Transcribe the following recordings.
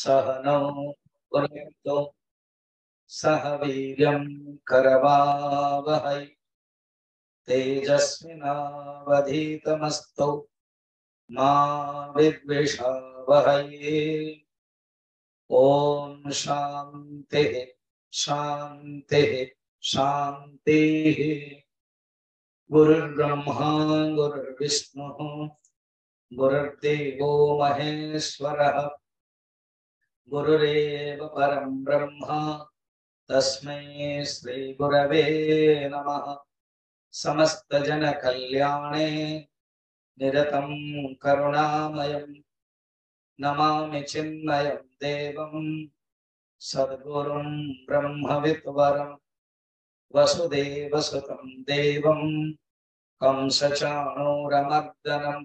सहनौ भुनक्तु सह वीर करवावहै तेजस्विनावधीतमस्तौ मा विद्विषावहै शांति शांति शांति गुरुर्ब्रह्मा गुरुर्विष्णुः गुरुर्देवो महेश्वरः गुरुरेव परं ब्रह्म तस्मै श्रीगुरवे नमः समस्तजनकल्याणे निरतं करुणामयं नमामि चिन्मयं देवं सद्गुरुं ब्रह्मविद्वरं वसुदेवसुतं देवं कंसचाणूरमर्दनं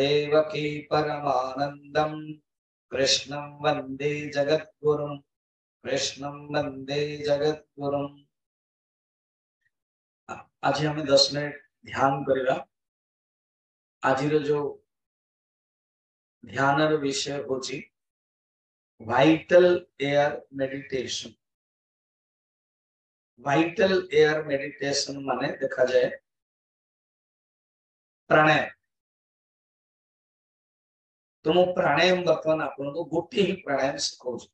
देवकी परमानन्दम् कृष्ण वंदे जगद्गुरु कृष्ण वंदे जगद्गुरु आज हमें दस मिनट ध्यान करेगा आज जो ध्यान विषय हूँ vital air meditation vital air meditation माने देखा जाए प्राणायाम તો હું પ્રાણાયામ બતાવવાનો આપણને ગોટે હિ પ્રાણાયામ શીખવું છું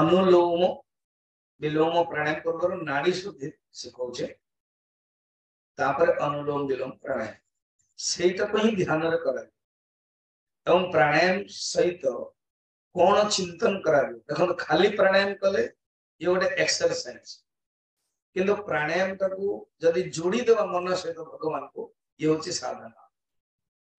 અનુલોમો વિલોમો પ્રાણાયામ કરવાનો નાડી શુદ્ધિ શીખવું છે ତାପରେ ଅନୁଲୋମ ବିଲୋମ ପ୍ରାଣାୟାମ ସେଇଟାକୁ ହିଁ ଧ୍ୟାନରେ କରାଯିବ ଏବଂ ପ୍ରାଣାୟାମ ସହିତ କଣ ଚିନ୍ତନ କରାଯିବ ଦେଖନ୍ତୁ ଖାଲି ପ୍ରାଣାୟାମ କଲେ ଇଏ ଗୋଟେ ଏକ୍ସରସାଇଜ କିନ୍ତୁ ପ୍ରାଣାୟାମଟାକୁ ଯଦି ଯୋଡ଼ିଦେବା ମନ ସହିତ ଭଗବାନଙ୍କୁ ଇଏ ହଉଛି ସାଧନା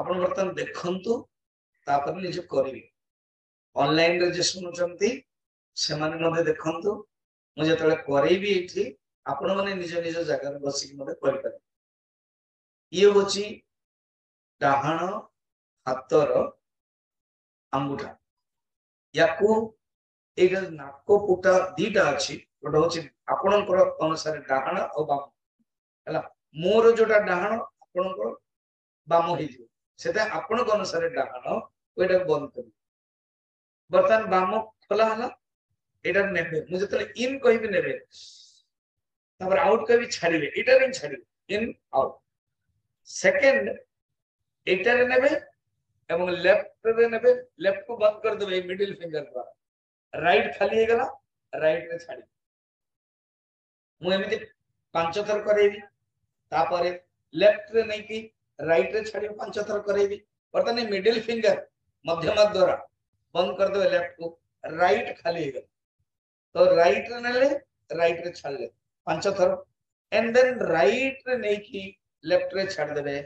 ଆପଣ ବର୍ତ୍ତମାନ ଦେଖନ୍ତୁ ତାପରେ ନିଜ କରିବେ ଅନଲାଇନରେ ଯେ ଶୁଣୁଛନ୍ତି ସେମାନେ ମଧ୍ୟ ଦେଖନ୍ତୁ ମୁଁ ଯେତେବେଳେ କରେଇବି ଏଠି ଆପଣମାନେ ନିଜ ନିଜ ଜାଗାରେ ବସିକି ମଧ୍ୟ କରିପାରିବେ ଇଏ ହଉଛି ଡାହାଣ ହାତର ଆଙ୍ଗୁଠା ୟାକୁ ଏଇଟା ନାକ ପୁଟା ଦିଟା ଅଛି ଗୋଟେ ହଉଛି ଆପଣଙ୍କର ଅନୁସାରେ ଡାହାଣ ଆଉ ବାମ ହେଲା ମୋର ଯୋଉଟା ଡାହାଣ ଆପଣଙ୍କର ବାମ ହେଇଯିବ ସେଟା ଆପଣଙ୍କ ଅନୁସାରେ ଡାହାଣ ଏଇଟାକୁ ବନ୍ଦ କରିବି ବର୍ତ୍ତମାନ ବାମ ଖୋଲା ହେଲା ଏଇଟା ନେବେ ମୁଁ ଯେତେବେଳେ ଇନ୍ କହିବି ନେବେ ତାପରେ ଆଉଟ୍ କହିବି ଛାଡିବେ ଏଇଟାରେ ଛାଡିବେ ଇନ୍ ଆଉଟ୍ ସେକେଣ୍ଡ ଏଇଟାରେ ନେବେ ଏବଂ ଲେଫ୍ଟରେ ନେବେ ଲେଫ୍ଟକୁ ବନ୍ଦ କରିଦେବେ করে দেবে এই মিডল ফিঙ্গার দ্বারা রাইট খালি হয়ে मुझे पांच थर कर छाड़ पांच थर कर बर्तमान मिडिल फिंगर मध्यम द्वारा बंद करदे लेफ्ट को खाली तो रईट रे रईट छाड़े पांच थर एंड देन रईट रे नहीं लेफ्ट रे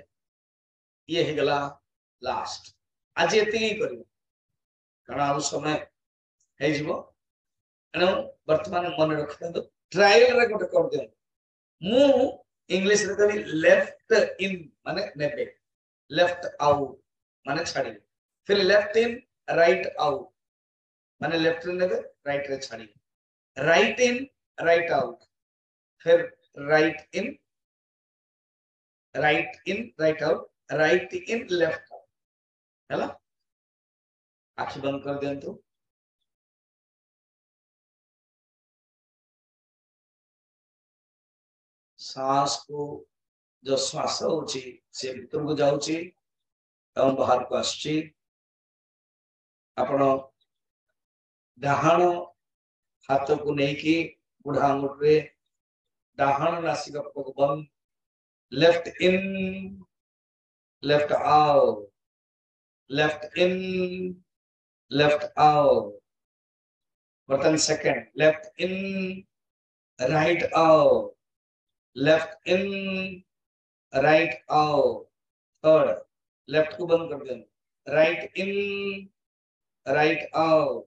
ये लास्ट आज ये कर कारण समय मन रखिद ଟ୍ରାଏଲ ରେ ଗୋଟେ କରିଦିଅନ୍ତୁ ମୁଁ ଇଂଲିଶ ରେ କହିବି ଲେଫ୍ଟ ଇନ୍ ମାନେ ନେବେ ଲେଫ୍ଟ ଆଉଟ ମାନେ ଛାଡ଼ିବେ ଫିର ଲେଫ୍ଟ ଇନ୍ ରାଇଟ ଆଉଟ ମାନେ ଲେଫ୍ଟ ରେ ନେବେ ରାଇଟ ରେ ଛାଡ଼ିବେ राइट इन राइट आउट फिर right in right in right out right in left out है आखि बंद कर दिंतु सास को जो श्वास हो भर को जाहर को आपण डाण हाथ को लेकिन बुढ़ा आंगुठे डाण नासिक बंद लेफ्ट इन लेफ्ट आओ लेफ्ट इन लेफ्ट आओ बर्तन सेकंड लेफ्ट इन राइट आओ लेफ्ट इन राइट आओ थर्ड लेफ्ट को बंद कर देना राइट इन राइट आओ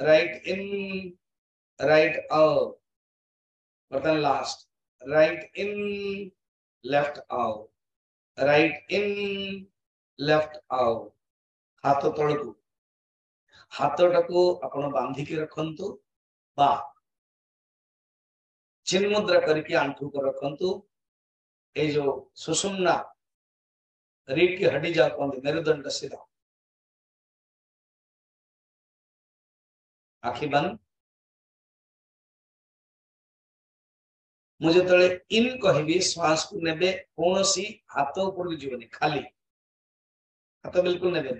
राइट इन राइट आओ बटन लास्ट राइट इन लेफ्ट आओ राइट इन लेफ्ट आओ हाथ तलकू हातटाକୁ ଆପଣ ବାନ୍ଧିକି ରଖନ୍ତୁ ବା चिन्ह मुद्रा करके आंठू को रखंतु ये जो सुषुम्ना रीढ़ हड्डी जाको मेरुदंड सीधा आखि बंद मुझे तले तो इन कहबी श्वास को नेबे कौन सी हाथ ऊपर जीवनी खाली हाथ बिल्कुल नेबे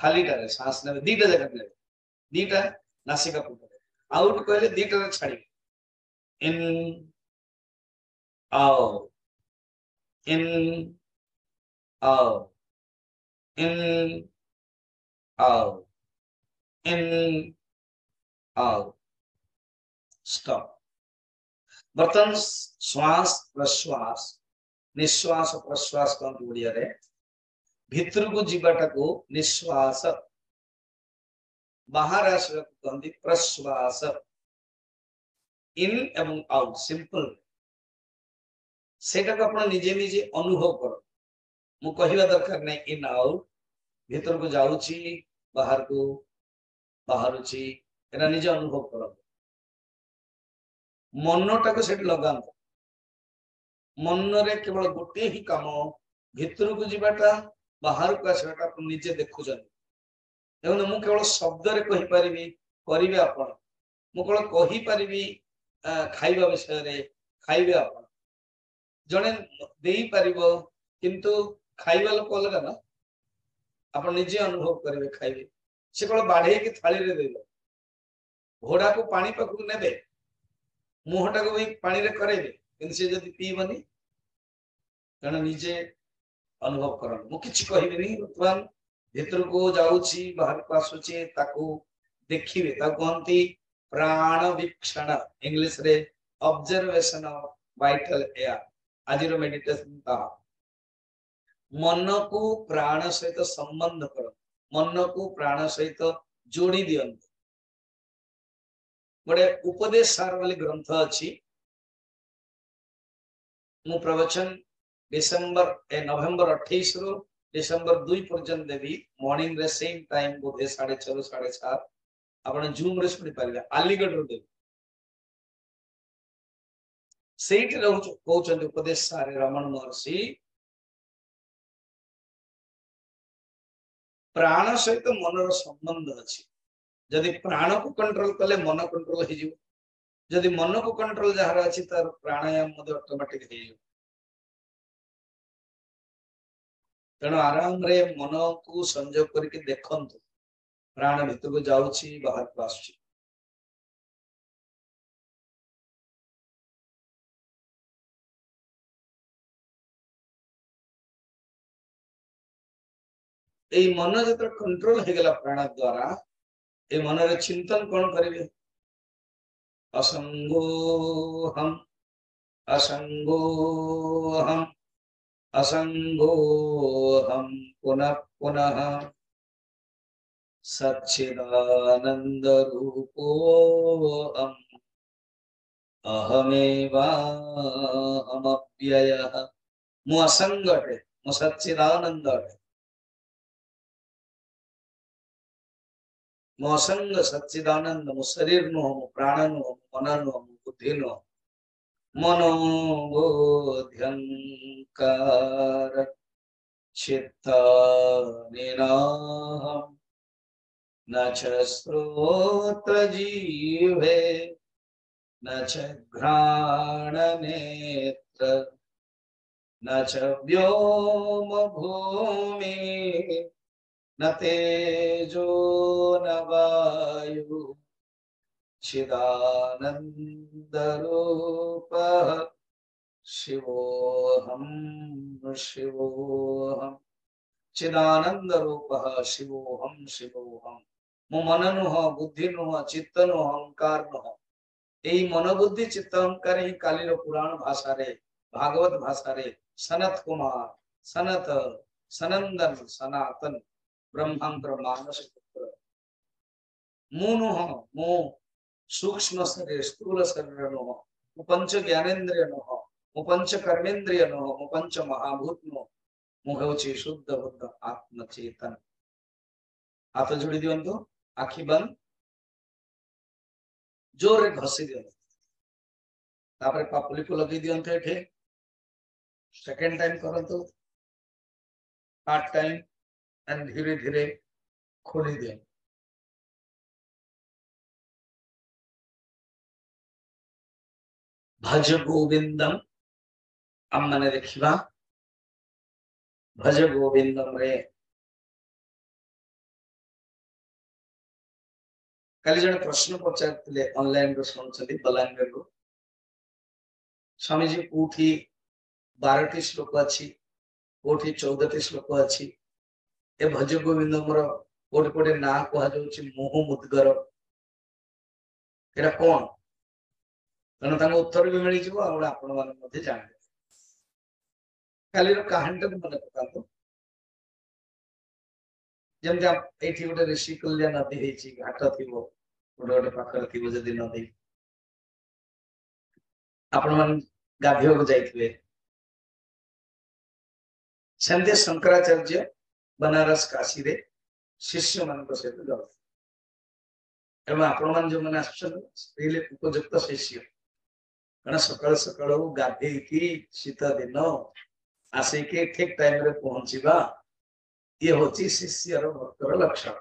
खाली टारे श्वास नेबे दीटा जगह नेबे दीटा नासिका पुट आउट कहले दीटा छाड़ी in oh in oh in oh in oh stop बर्तन श्वास प्रश्वास निश्वास प्रश्वास कहते ओडिया भितर को जीवाटा को निश्वास बाहर आसवा कहते प्रश्वास ইন এবং আউট সিম্পল সেটাକୁ ଆପଣ ନିଜେ ନିଜେ ଅନୁଭବ କର ମୁଁ କହିବା ଦରକାର ନାହିଁ ଇନ୍ ଆଉଟ୍ ଭିତରକୁ ଯାଉଛି ବାହାରକୁ ବାହାରୁଛି ଏଇଟା ନିଜେ ଅନୁଭବ କରନ୍ତୁ ମନଟାକୁ ସେଠି ଲଗାନ୍ତୁ ମନରେ କେବଳ ଗୋଟିଏ ହିଁ କାମ ଭିତରକୁ ଯିବାଟା ବାହାରକୁ ଆସିବାଟା ଆପଣ ନିଜେ ଦେଖୁଛନ୍ତି ଦେଖନ୍ତୁ ମୁଁ କେବଳ ଶବ୍ଦରେ କହିପାରିବି କରିବେ ଆପଣ ମୁଁ କେବଳ କହିପାରିବି ଖାଇବା ବିଷୟରେ ଖାଇବେ ଆପଣ ଜଣେ ଦେଇପାରିବ କିନ୍ତୁ ଖାଇବା ଲୋକ ଅଲଗା ନା ଆପଣ ନିଜେ ଅନୁଭବ କରିବେ ଖାଇବେ ସେ କଣ ବାଢେଇକି ଥାଳିରେ ଦେବେ ଘୋଡାକୁ ପାଣି ପାଖକୁ ନେବେ ମୁହଁଟାକୁ ବି ପାଣିରେ କରେଇବେ କିନ୍ତୁ ସେ ଯଦି ପିଇବନି ତେଣୁ ନିଜେ ଅନୁଭବ କରନ୍ତୁ ମୁଁ କିଛି କହିବିନି ବର୍ତ୍ତମାନ ଭିତରକୁ ଯାଉଛି ବାହାରକୁ ଆସୁଛି ତାକୁ ଦେଖିବେ ତାକୁ କୁହନ୍ତି ప్రాణవీక్షణ ఇంగ్లీష్ రే అబ్జర్వేషన్ ఆఫ్ వైటల్ ఎయిర్ అది మెడిటేషన్ కా మనకు ప్రాణ సహిత సంబంధ కర మనకు ప్రాణ సహిత జోడి దియంతు గొడె ఉపదేశ సార వలి గ్రంథ అచి ము ప్రవచన డిసెంబర్ ఎ నవంబర్ 28 రు డిసెంబర్ 2 పర్యంత దేవి మార్నింగ్ రే సేమ్ టైం బుధే 4:30 4:30 ଆପଣ ଜୁମ୍ ରେ ଶୁଣିପାରିବେ ଆଲିଗଡ଼ରୁ ଦେବେ ସେଇଠି ରହୁଛ କହୁଛନ୍ତି ଉପଦେଶ ସାରେ ରମଣ ମହର୍ଷି ପ୍ରାଣ ସହିତ ମନର ସମ୍ବନ୍ଧ ଅଛି ଯଦି ପ୍ରାଣକୁ କଣ୍ଟ୍ରୋଲ କଲେ ମନ କଣ୍ଟ୍ରୋଲ ହେଇଯିବ ଯଦି ମନକୁ କଣ୍ଟ୍ରୋଲ ଯାହାର ଅଛି ତାର ପ୍ରାଣାୟାମ ମଧ୍ୟ ଅଟୋମେଟିକ ହେଇଯିବ ତେଣୁ ଆରାମରେ ମନକୁ ସଂଯୋଗ କରିକି ଦେଖନ୍ତୁ ପ୍ରାଣ ଭିତରକୁ ଯାଉଛି ବାହାରକୁ ଆସୁଛି এই মন যেত কন্ট্রোল হয়ে গেল প্রাণ দ্বারা এই মনের চিন্তন কোন করবে অসঙ্গোহম অসঙ্গোহম অসঙ্গোহম পুনঃ পুনঃ सच्चिदानंद सच्चिदानन्दरूपोऽहम् अहमेवाहमव्ययः मु असङ्गट मु सच्चिदानन्द मु असङ्ग सच्चिदानन्द मु शरीर नु हम प्राण नु हम मन नु हम बुद्धि नु मनोबोध्यङ्कार चित्ता निनाहम् न श्रोत्र जीवे न घ्राण नेत्र न च व्योम भूमि न तेजो न वायु चिदानन्दरूप शिवोऽहं शिवोऽहं चिदानन्दरूपः शिवोऽहं शिवोऽहम् मु मन नुह बुद्धि नुह चित्त नुह अहंकार नुह यही मनबुद्धि चित्त अहंकार ही कालीर पुराण भाषा रे भागवत भाषा रे सनत कुमार सनत सनंदन सनातन ब्रह्मांतर मानस पुत्र मो नुह मो सूक्ष्म शरीर स्थूल शरीर नुह मु पंच ज्ञानेन्द्रिय नुह मु पंच कर्मेन्द्रिय नुह मु पंच महाभूत नुह मु हेउछि शुद्ध बुद्ध आत्मचेतन हाथ जोड़ी दिवंतु আখিবান জোরে ঘষি দিଅନ୍ତି ତାପରେ ପାପୁଲିକୁ ଲଗେଇ ଦିଅନ୍ତୁ ଏଠି ସେକେଣ୍ଡ ଟାଇମ କରନ୍ତୁ ଥାର୍ଡ ଟାଇମ ଆଣ୍ଡ ଧୀରେ ଧୀରେ ଖୋଲି ଦିଅନ୍ତୁ ଭଜ ଗୋବିନ୍ଦମ ଆମମାନେ ଦେଖିବା ଭଜ ଗୋବିନ୍ଦମରେ କାଲି ଜଣେ ପ୍ରଶ୍ନ ପଚାରିଥିଲେ ଅନଲାଇନ ରୁ ଶୁଣୁଛନ୍ତି ବଲାଙ୍ଗୀରରୁ ସ୍ୱାମୀଜୀ କୋଉଠି ବାରଟି ଶ୍ଲୋକ ଅଛି କୋଉଠି ଚଉଦଟି ଶ୍ଲୋକ ଅଛି ଏ ଭଜ ଗୋବିନ୍ଦଙ୍କର କୋଉଠି କୋଉଠି ନାଁ କୁହାଯାଉଛି ମୋହ ମୁଦ୍ଗର ଏଇଟା କଣ ତେଣୁ ତାଙ୍କ ଉତ୍ତର ବି ମିଳିଯିବ ଆଉ ଆପଣମାନେ ମଧ୍ୟ ଜାଣିବେ କାଲିର କାହାଣୀଟାକୁ ମନେ ପକାନ୍ତୁ ଯେମିତି ଏଇଠି ଗୋଟେ ଋଷିକୁଲ୍ୟ ନଦୀ ହେଇଛି ଘାଟ ଥିବ ଗୋଟେ ଗୋଟେ ପାଖରେ ଥିବ ଯଦି ନଦୀ ଆପଣମାନେ ଗାଧୋଇବାକୁ ଯାଇଥିବେ ସେମିତି ଶଙ୍କରାଚାର୍ଯ୍ୟ ବନାରସ କାଶୀରେ ଶିଷ୍ୟମାନଙ୍କ ସହିତ ଯାଉଥିଲେ ତେଣୁ ଆପଣମାନେ ଯୋଉମାନେ ଆସୁଛନ୍ତି ସ୍ତ୍ରୀଲେ ଉପଯୁକ୍ତ ଶିଷ୍ୟ କାରଣ ସକାଳୁ ସକାଳୁ ଗାଧେଇକି ଶୀତ ଦିନ ଆସିକି ଠିକ ଟାଇମରେ ପହଞ୍ଚିବା ये होती शिष्यर भक्तर लक्षण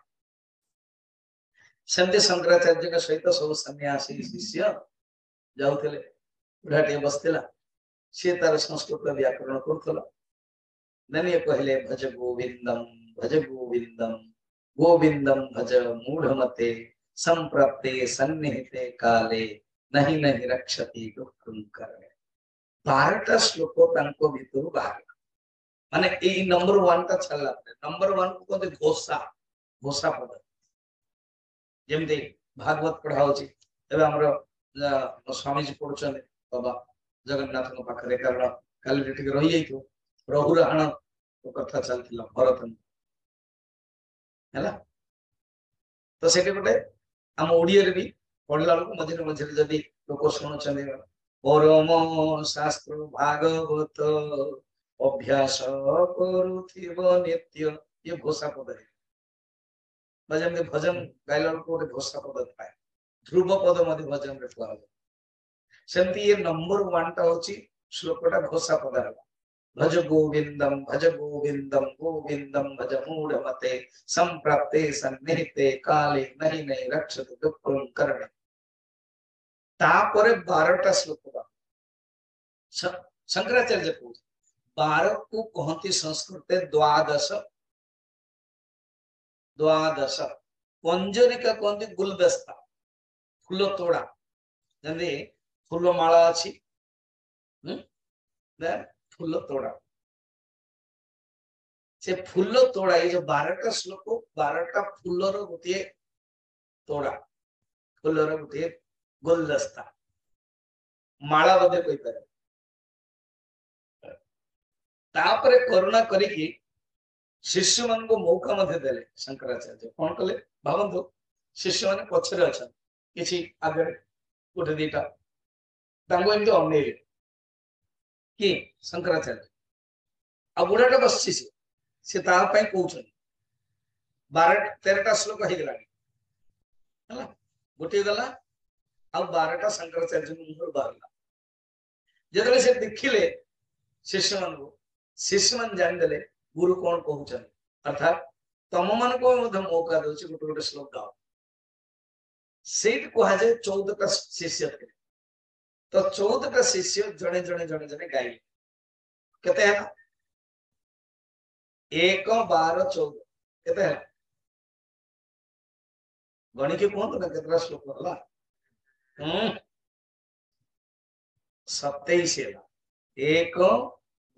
संध्य शंकराचार्य सहित सब सन्यासी शिष्य जाऊले बुढ़ाटे बसला सी तार संस्कृत व्याकरण करुला भज गोविंदम भज गोविंदम गोविंदम भज मूढ़मते संप्रते सन्निहिते काले नहीं नहीं रक्षति दुख कर बारटा श्लोक बाहर মানে এই নম্বর ওয়ানটা ছাড়লাম নম্বর ওয়ান কোথাও ঘোষা ঘোষা পদ যেমনি ভাগবত পড়া হচ্ছে ଏବେ ଆମର ସ୍ୱାମୀଜୀ ପଢୁଛନ୍ତି ବାବା ଜଗନ୍ନାଥଙ୍କ ପାଖରେ କାରଣ କାଲିରେ ଟିକେ ରହିଯାଇଥିବ ପ୍ରଭୁରାହାଣ କଥା ଚାଲିଥିଲା ଭରତ ହେଲା ତ ସେଠି ଗୋଟେ ଆମ ଓଡ଼ିଆରେ ବି ପଢିଲା ବେଳକୁ ମଝିରେ ମଝିରେ ଯଦି ଲୋକ ଶୁଣୁଛନ୍ତି ପରମ ଶାସ୍ତ୍ର ଭାଗବତ अभ्यास नित्य ये घोषा पद है भजन भजन गायल घोषा पद थाए ध्रुव पद मध्य भजन में से नंबर वन टा श्लोक टा घोषा पद भज गोविंदम भज गोविंदम गोविंदम भज मूढ़ मते संप्राप्ते सन्निहिते काले नहीं नहीं रक्षत दुःखं करणे तापर 12 श्लोक बा शंकराचार्य जी पूछ बार को कहती संस्कृत द्वादश द्वादश पंजरिका कहते गुलबेस्ता फूल तोड़ा जमी फूलमाला अच्छी हम्म? फूल तोड़ा से फूल तोड़ा ये जो बारटा श्लोक बारटा फूल रोटे तोड़ा फूल रोटे गुलदस्ता माला बोधे पारे ତାପରେ କରୁଣା କରିକି ଶିଷ୍ୟମାନଙ୍କୁ ମୌକା ମଧ୍ୟ ଦେଲେ ଶଙ୍କରାଚାର୍ଯ୍ୟ କଣ କଲେ ଭାବନ୍ତୁ ଶିଷ୍ୟମାନେ ପଛରେ ଅଛନ୍ତି କିଛି ଆଗରେ ଗୋଟେ ଦିଟା ତାଙ୍କୁ ଏମିତି ଅନେଇଲେ କିଏ ଶଙ୍କରାଚାର୍ଯ୍ୟ ଆଉ ବୁଢାଟା ବସିଛି ସେ ସେ ତା ପାଇଁ କହୁଛନ୍ତି ବାର ତେରଟା ଶ୍ଲୋକ ହେଇଗଲାଣି ହେଲା ଗୋଟିଏ ଗଲା ଆଉ ବାରଟା ଶଙ୍କରାଚାର୍ଯ୍ୟଙ୍କ ମୁହଁରୁ ବାହାରିଲା ଯେତେବେଳେ ସେ ଦେଖିଲେ ଶିଷ୍ୟମାନଙ୍କୁ शिशु मान जानदे गुरु कौन कौन अर्थात तम मान को मौका दूसरे गोटे गोटे श्लोक गाओ कह जाए चौदहटा शिष्य तो चौदहटा शिष्य जड़े जड़े जड़े जड़े गाय के एक बार चौदह गणी के कहतु ना के श्लोक है सतैश एक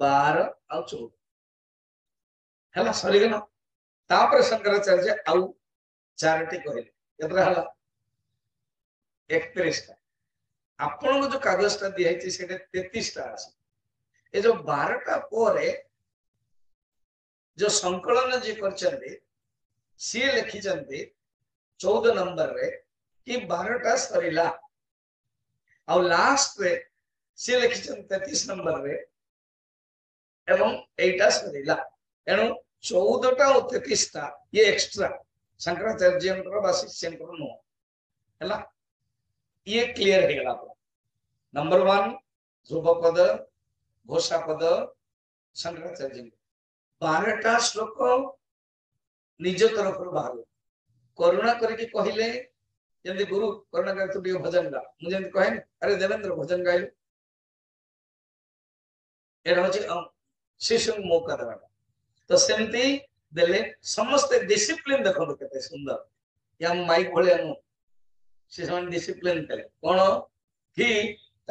बार आउद है सरगल तापर शंकराचार्य आउ चार एक आपण को जो कागज टा दिखाई तेतीस बारटा पर जो संकलन जी कर चौदह नंबर रे कि बारटा सरला आउ लास्ट सी लिखिं तेतीस नंबर रे ଏବଂ ଏଇଟା ସରିଲା ଏଣୁ ଚଉଦଟା ଓ ତେତିଶଟା ଇଏ ଏକ୍ସଟ୍ରା ଶଙ୍କରାଚାର୍ଯ୍ୟଙ୍କର ବା ଶିଷ୍ୟଙ୍କର ନୁହଁ ହେଲା ଇଏ କ୍ଲିୟର ହେଇଗଲା ପରେ ନମ୍ବର ୱାନ୍ ଧ୍ରୁବ ପଦ ଘୋଷା ପଦ ଶଙ୍କରାଚାର୍ଯ୍ୟଙ୍କ ବାରଟା ଶ୍ଳୋକ ନିଜ ତରଫରୁ ବାହାରିଲା କରୁଣା କରିକି କହିଲେ ଯେମିତି ଗୁରୁ କରୁଣା କରି ତୁ ଟିକେ ଭଜନ ଗା ମୁଁ ଯେମିତି କହେନି ଆରେ ଦେବେନ୍ଦ୍ର ଭଜନ ଗାଇଲୁ ଏଇଟା ହଉଛି શિશુંગ મોકા દેવાના તો સેમતિ દેલે સમસ્તે ડિસિપ્લિન દેખନ୍ତୁ କେତେ ସୁନ୍ଦର ୟା ମାଇକ ଭଳିଆ ନୁ ସେ ସେମାନେ ଡିସିପ୍ଲିନ ଥିଲେ କଣ କି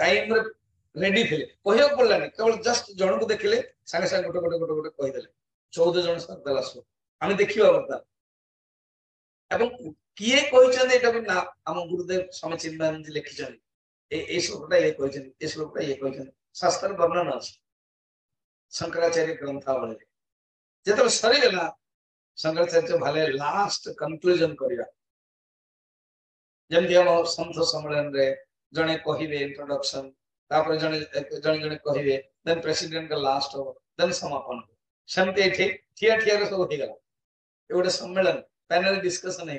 ଟାଇମରେ ରେଡି ଥିଲେ କହିବାକୁ ପଡିଲାନି କେବଳ ଜଷ୍ଟ ଜଣକୁ ଦେଖିଲେ ସାଙ୍ଗେ ସାଙ୍ଗେ ଗୋଟେ ଗୋଟେ ଗୋଟେ ଗୋଟେ କହିଦେଲେ ଚଉଦ ଜଣ ସାରଦା ଆସିବ ଆମେ ଦେଖିବା ବର୍ତ୍ତମାନ ଏବଂ କିଏ କହିଛନ୍ତି ଏଇଟା ବି ନା ଆମ ଗୁରୁଦେବ ସ୍ୱାମୀ ଚିନ୍ତାନନ୍ଦୀ ଲେଖିଛନ୍ତି ଏ ଏଇ ଶ୍ଳୋକଟା ଇଏ କହିଛନ୍ତି ଏ ଶ୍ଳୋକଟା ଇଏ କହିଛନ୍ତି ଶାସ୍ତ୍ରର ବର୍ଣ୍ଣନା ଅଛି शंकराचार्य ग्रंथावली जो सरीगला शंकराचार्य तो भले लास्ट कनक्लूजन करथ सम्मेलन जड़े कह इंट्रोडक्शन जन जन जन कह प्रेसीडेट लास्ट हम दे समापन हो ठिया ठिया सब गोटे सम्मेलन पैनल डिस्कसन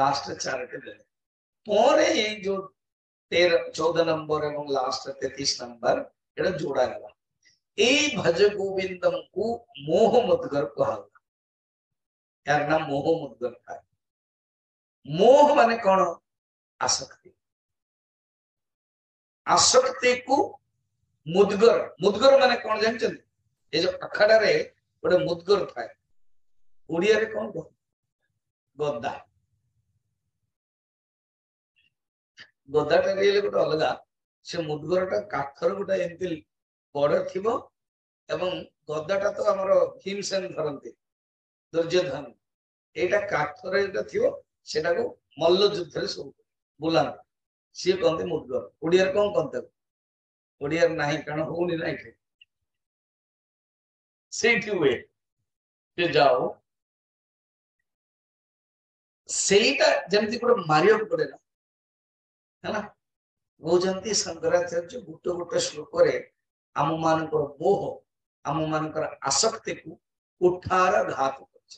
लास्ट चार जो तेर चौदह नंबर एवं लास्ट तेतीस नंबर जोड़ा এই ভজ গোবিন্দ কু মোহ মুদগর কুহাওয়া নাম মোহ মুদগর কায় মোহ মানে কন আসক্তি আসক্তি কু মুদগর মুদগর মানে কন জানিছেন এই যে আখড়ারে ଗୋଟେ ମୁଦଗର ଥାଏ ଓଡ଼ିଆରେ କଣ କହ ଗଦା ଗଦାଟା গোটে ଗୋଟେ ଅଲଗା ସେ কাঠর গোটা ଗୋଟେ ବଡ ଥିବ ଏବଂ ଗଦାଟା ତ ଆମର ହିମସେନ ଧରନ୍ତି ଧୈର୍ଯ୍ୟଧାନ ଏଇଟା କାଠରେ ଏଇଟା ଥିବ ସେଟାକୁ ମଲ୍ଲ ଯୁଦ୍ଧରେ ସବୁ ବୁଲାନ୍ତି ସିଏ କହନ୍ତି ମୁଦ୍ଗ ଓଡିଆରେ କଣ କହନ୍ତି ତାକୁ ଓଡିଆରେ ନାହିଁ କାରଣ ହଉନି ନାହିଁ କି ସେଇଠି ହୁଏ ଯେ ଯାଉ ସେଇଟା ଯେମିତି ଗୋଟେ ମାରିବାକୁ ପଡେ ନା ହେଲା କହୁଛନ୍ତି ଶଙ୍କରାଚାର୍ଯ୍ୟ ଗୋଟେ ଗୋଟେ ଶ୍ଲୋକରେ आम मान मोह आम मान आसक्ति कुठार घात कर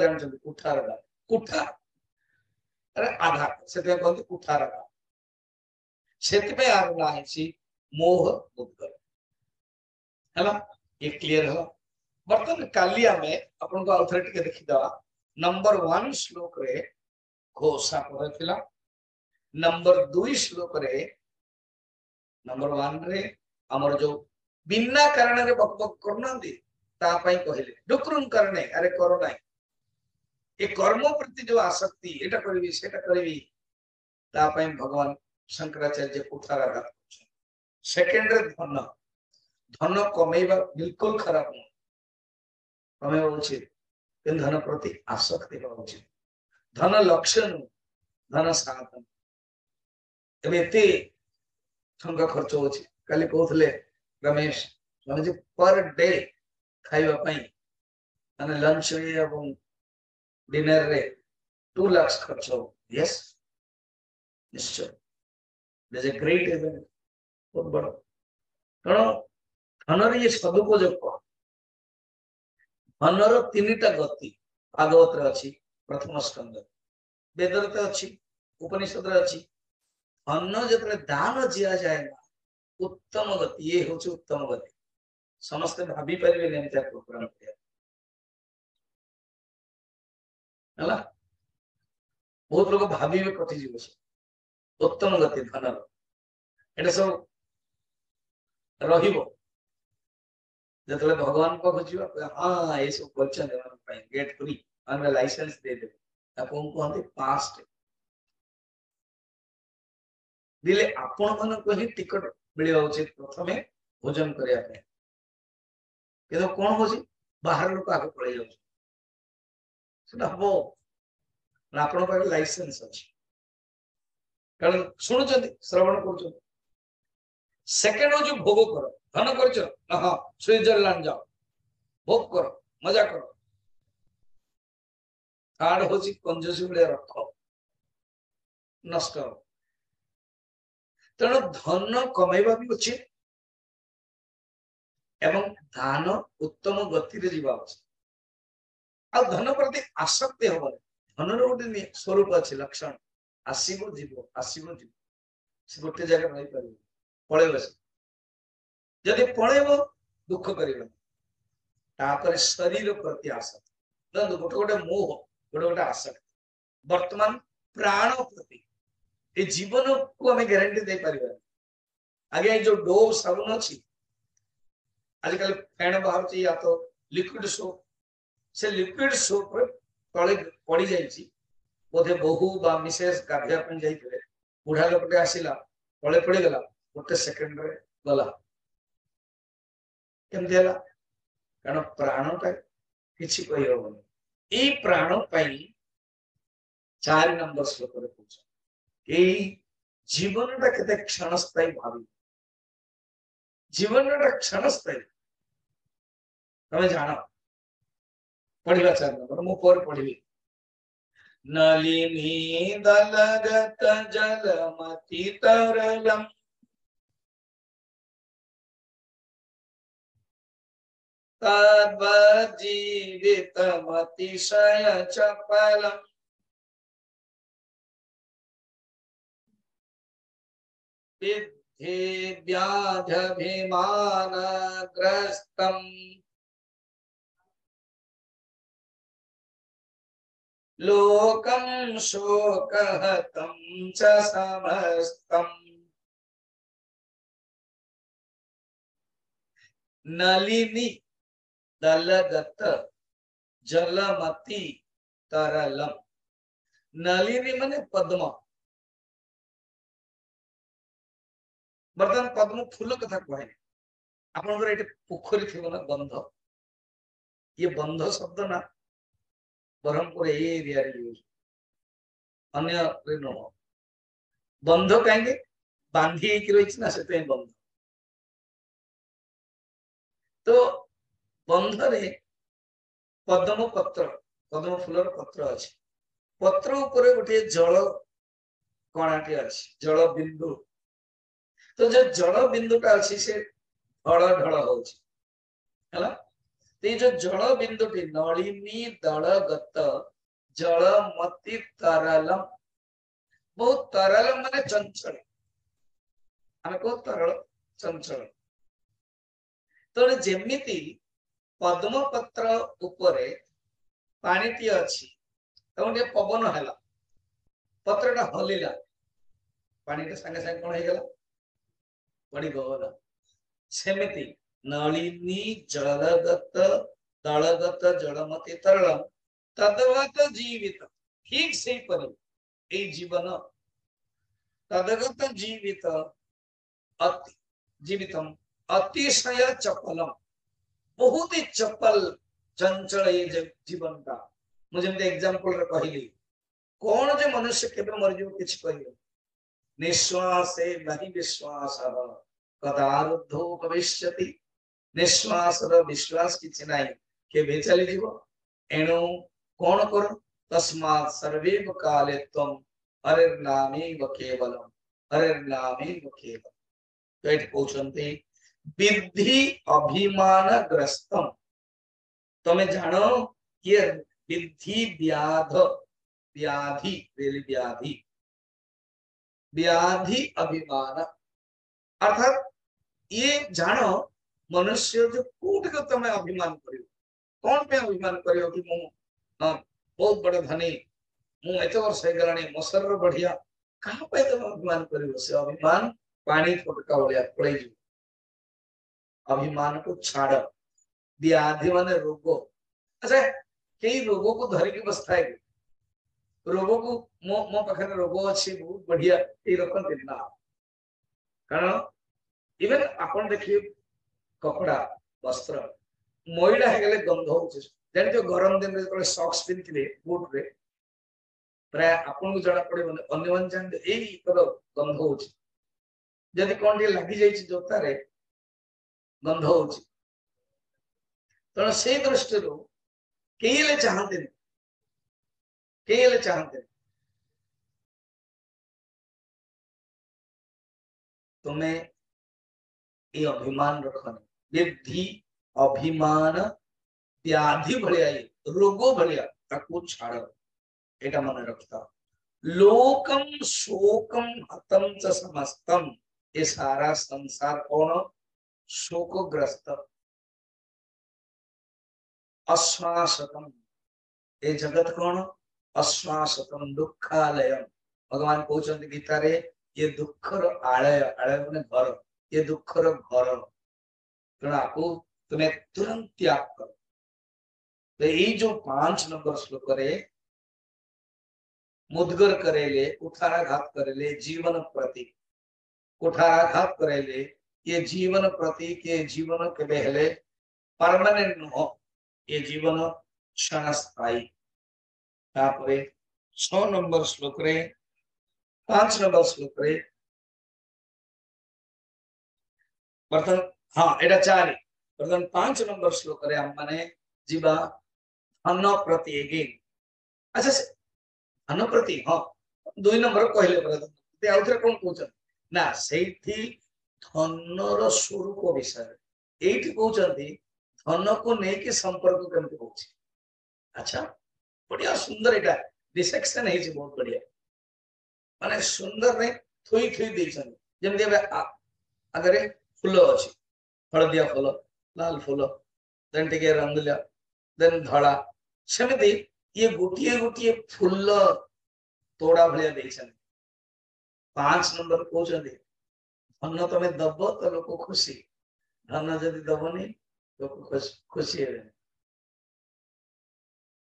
जानते कुठार घात कुठार आधार से कहते कुठार घात से मोह उद्गर है क्लीयर है बर्तन का देखीद नंबर वन श्लोक घोषा कर नंबर दुई श्लोक ନମ୍ବର ୱାନରେ ଆମର ଯୋଉ ବିନା କାରଣରେ ବକ୍ ବକ୍ କରୁନାହାନ୍ତି ତା ପାଇଁ କହିଲେ ଡୁକରୁମ କରଣେ ଆରେ କର ନାହିଁ ଏ କର୍ମ ପ୍ରତି ଯୋଉ ଆସକ୍ତି ଏଟା କରିବି ସେଟା କରିବି ତା ପାଇଁ ଭଗବାନ ଶଙ୍କରାଚାର୍ଯ୍ୟ କୁଠାରାଘାତ କରୁଛନ୍ତି ସେକେଣ୍ଡରେ ଧନ ଧନ କମେଇବା ବିଲକୁଲ ଖରାପ ନୁହଁ କମେଇବା ଉଚିତ କିନ୍ତୁ ଧନ ପ୍ରତି ଆସକ୍ତି ହେବା ଉଚିତ ଧନ ଲକ୍ଷ୍ୟ ନୁହଁ ଧନ ସାଧନ ଏବେ ଏତେ સંઘ ଖର୍ଚ୍ଚ ଅଛି କାଲି କହୁଥିଲେ ରମେଶ સ્વામીજી પર ડે ખાଇବା ପାଇଁ ମାନେ ଲଞ୍ଚ ଏବଂ ડિનରରେ ଟୁ ଲାକ୍ସ ଖର୍ଚ୍ଚ યસ ୟେସ୍ ନିଶ୍ଚୟ ଗ୍ରେଟ୍ great ବହୁତ ବଡ଼ ତେଣୁ ଧନରେ ଇଏ ସଦୁପଯୋଗ କଣ ଧନର ତିନିଟା ଗତି ଭାଗବତରେ ଅଛି ପ୍ରଥମ ସ୍କନ୍ଦ ବେଦରେ ତ ଅଛି ଉପନିଷଦରେ ଅଛି ଅନ୍ୟ ଯେତେବେଳେ ଦାନ ଦିଆଯାଏ ନା ଉତ୍ତମ ଗତି ଇଏ ହଉଛି ଉତ୍ତମ ଗତି ସମସ୍ତେ ଭାବି ପାରିବେନି ଆମେ ତାକୁ ଗ୍ରହଣ କରିବା ହେଲା ବହୁତ ଲୋକ ଭାବିବେ କଟିଯିବ ସେ ଉତ୍ତମ ଗତି ଧନର ଏଟା ସବୁ ରହିବ ଯେତେବେଳେ ଭଗବାନଙ୍କ ଖୋଜିବା ହଁ ଏସବୁ କରିଛନ୍ତି ଏମାନଙ୍କ ପାଇଁ ଗେଟ୍ ଖୋଲି ମାନଙ୍କ ଲାଇସେନ୍ସ ଦେଇଦେବେ ତାକୁ କୁହନ୍ତି ପାଷ୍ଟ দিলে ଆପଣମାନଙ୍କୁ ହିଁ ଟିକଟ ମିଳିବା ଉଚିତ ପ୍ରଥମେ ଭୋଜନ କରିବା ପାଇଁ କିନ୍ତୁ କଣ ହଉଛି ବାହାର ଲୋକ ଆଗ ପଳେଇ ଯାଉଛି ସେଟା ହବ ଆପଣଙ୍କ ପାଖରେ ଲାଇସେନ୍ସ ଅଛି କାରଣ ଶୁଣୁଛନ୍ତି ଶ୍ରବଣ କରୁଛନ୍ତି ସେକେଣ୍ଡ ହଉଛି ଭୋଗ କର ଧନ କରିଛ ହଁ ସୁଇଜରଲ୍ୟାଣ୍ଡ ଯାଅ ଭୋଗ କର ମଜା କର ଥାର୍ଡ ହଉଛି କଞ୍ଜୁସି ଭଳିଆ ରଖ ନଷ୍ଟ ହବ ତେଣୁ ଧନ କମେଇବା ବି ଉଚିତ ଏବଂ ଦାନ ଉତ୍ତମ ଗତିରେ ଯିବା ଆବଶ୍ୟକ ଆଉ ଧନ ପ୍ରତି ଆସକ୍ତି ହବନି ଧନର ଗୋଟେ ସ୍ୱରୂପ ଅଛି ଲକ୍ଷଣ ଆସିବ ଯିବ ଆସିବ ଯିବ ସେ ଗୋଟେ ଜାଗାରେ ରହିପାରିବ ପଳେଇବ ସେ ଯଦି ପଳେଇବ ଦୁଃଖ କରିବ ତାପରେ ଶରୀର ପ୍ରତି ଆସକ୍ତି ଗୋଟେ ଗୋଟେ ମୋହ ଗୋଟେ ଗୋଟେ ଆସକ୍ତି ବର୍ତ୍ତମାନ ପ୍ରାଣ ପ୍ରତି ଏ ଜୀବନକୁ ଆମେ ଗ୍ୟାରେଣ୍ଟି ଦେଇପାରିବା ଆଜ୍ଞା ଏଇ ଯୋଉ ଡୋ ସାବୁନ ଅଛି ଆଜିକାଲି ଫେଣ ବାହାରୁଛି ୟା ତ ଲିକ୍ୱିଡ ସୋପ୍ ସେ ଲିକ୍ୱିଡ ସୋପ୍ ତଳେ ପଡିଯାଇଛି ବୋଧେ ବୋହୁ ବା ମିସେସ୍ ଗାଧୋଇବା ପାଇଁ ଯାଇଥିଲେ ବୁଢା ଲୋକଟେ ଆସିଲା ତଳେ ପଡିଗଲା ଗୋଟେ ସେକେଣ୍ଡରେ ଗଲା କେମିତି ହେଲା କାରଣ ପ୍ରାଣଟା କିଛି କହିହବନି ଏଇ ପ୍ରାଣ ପାଇଁ ଚାରି ନମ୍ବର ଶ୍ଲୋକରେ କହୁଛନ୍ତି এই ಜೀವನದ ಕತೆ ಕ್ಷಣಸ್ಥೈ ಭಾವಿ જીવનનો ક્ષણસ્થય તમે જાણો પડેલા ચાર નંબર હું કોર પડેલી નલિની દલગત જલમતિ તરલમ તદ્વજીવિતમતિશય ચપલમ विद्धिव्याधभिमानग्रस्तम् लोकं शोकहतं च समस्तम् नलिनि दलगत जलमति तरलम नलिनी मने पद्मा ବର୍ତ୍ତମାନ ପଦ୍ମ ଫୁଲ କଥା କୁହାଯାଏ ଆପଣଙ୍କର ଏଠି ପୋଖରୀ ଥିବ ନା ବନ୍ଧ ଇଏ ବନ୍ଧ ଶବ୍ଦ ନା ବ୍ରହ୍ମପୁର ଏଇ ଏରିଆରେ ୟୁଜ୍ ଅନ୍ୟରେ ନୁହଁ ବନ୍ଧ କାହିଁକି ବାନ୍ଧି ହେଇକି ରହିଛି ନା ସେଥିପାଇଁ ବନ୍ଧ ତ ବନ୍ଧରେ ପଦ୍ମ ପତ୍ର ପଦ୍ମ ଫୁଲର ପତ୍ର ଅଛି ପତ୍ର ଉପରେ ଗୋଟିଏ ଜଳ କଣାଟି ଅଛି ଜଳ ବିନ୍ଦୁ তো যে ଜଳ ବିନ୍ଦୁଟା ଅଛି ସେ ଢଳ ଢଳ ହଉଛି ହେଲା ଏଇ ଯୋଉ ଜଳ ବିନ୍ଦୁଟି ନଳିନୀ ଦଳଗତ ଜଳମତି ତରଲମ ବହୁତ ତରଲ ମାନେ ଚଞ୍ଚଳ ଆମେ କହୁ ତରଳ ଚଞ୍ଚଳ ତେଣୁ ଯେମିତି ପଦ୍ମପତ୍ର ଉପରେ ପାଣିଟିଏ ଅଛି ଏବଂ ଟିକେ ପବନ ହେଲା ପତ୍ରଟା ହଲିଲା ପାଣିଟା ସାଙ୍ଗେ ସାଙ୍ଗେ କଣ ହେଇଗଲା ಪಡಿಬಹುದು ಶಮಿತಿ ನಳಿನಿ ठीक से जीवन तदगत जीवित अति जीवितम अतिशय चपलम बहुत ही चपल चंचल ये जीवन का मुझे एग्जांपल कहली कौन जो मनुष्य के मरीज किसी कह निश्वासे नहीं विश्वास कदारुद्धो भविष्य निश्वास विश्वास किसी ना केवे चलीज एणु कौन कर तस्मा सर्वे काले तम हरिर्नामेव केवलम हरिर्नामेव केवलम तो एट कहते विधि अभिमान ग्रस्तम તમે જાણો કે વિધિ વ્યાધ વ્યાધિ પેલી व्याधि अभिमान अर्थात ये जानो मनुष्य जो कूट को तब अभिमान करियो कौन पे अभिमान करियो कि मु हाँ, बहुत बड़ा धनी मु एत वर्ष है गलाणी मो बढ़िया कहाँ पे तुम अभिमान करियो से अभिमान पानी फटका भाया पड़े अभिमान को छाड़ व्याधि मान रोग अच्छा कई रोगों को धरिकी बसता है ରୋଗକୁ ମୋ ମୋ ପାଖରେ ରୋଗ ଅଛି ବହୁତ ବଢିଆ ଏଇ ରଖନ୍ତିନି ନା କାରଣ ଇଭେନ୍ ଆପଣ ଦେଖିବେ କପଡା ବସ୍ତ୍ର ମଇଳା ହେଇଗଲେ ଗନ୍ଧ ହଉଛି ଜାଣିଛ ଗରମ ଦିନରେ ଯେତେବେଳେ ସକ୍ସ ପିନ୍ଧିଥିଲେ ବୁଟରେ ପ୍ରାୟ ଆପଣଙ୍କୁ ଜଣା ପଡିବନି ଅନ୍ୟମାନେ ଜାଣିବେ ଏଇ ଗନ୍ଧ ହଉଛି ଯଦି କଣ ଟିକେ ଲାଗିଯାଇଛି ଜୋତାରେ ଗନ୍ଧ ହଉଛି ତେଣୁ ସେଇ ଦୃଷ୍ଟିରୁ କେହି ହେଲେ ଚାହାନ୍ତିନି கேள चाहते तुम्हें ये अभिमान रखने विधि अभिमान व्याधि भलिया रोगो भलिया तको छाड़ एटा मन रखता लोकम शोकम हतम च समस्तम ये सारा संसार कौन शोकग्रस्त अश्वासतम ये जगत कौन अश्वासतम दुखालय भगवान कहते गीतार ये दुखर आलय आलय मान घर ये दुखर घर तुम तुम्हें तुरंत त्याग कर तो जो पांच नंबर श्लोक मुदगर करेले कुठाराघात करेले जीवन प्रति कुठाराघात करेले ये जीवन प्रति के जीवन के पहले परमानेंट नो ये जीवन क्षण स्थायी ତାପରେ ଛଅ ନମ୍ବର ଶ୍ଲୋକରେ ପାଞ୍ଚ ନମ୍ବର ଶ୍ଲୋକରେ ବର୍ତ୍ତମାନ ହଁ ଏଇଟା ଚାରି ବର୍ତ୍ତମାନ ପାଞ୍ଚ ନମ୍ବର ଶ୍ଲୋକରେ ଆମମାନେ ଯିବା ଧନ ପ୍ରତି ଏଗେନ୍ ଆଚ୍ଛା ସେ ଧନ ପ୍ରତି ହଁ ଦୁଇ ନମ୍ବର କହିଲେ ପରା ଆଉଥରେ କଣ କହୁଛନ୍ତି ନା ସେଇଠି ଧନର ସ୍ୱରୂପ ବିଷୟରେ ଏଇଠି କହୁଛନ୍ତି ଧନକୁ ନେଇକି ସମ୍ପର୍କ କେମିତି ହଉଛି ଆଚ୍ଛା बढ़िया सुंदर डिसेक्शन बहुत बढ़िया माने सुंदर ने थोई थोई देछन जेम देबे अगरे फूल अछि हळदिया फूल लाल फूल देखिए टिके रंग ल देन धळा समिति ये गुटिए गुटिए फूल तोड़ा भलिया देछन पांच नंबर कौन धन तमें दब तो लोक खुशी धन जदी दबो नी लोको खुशी है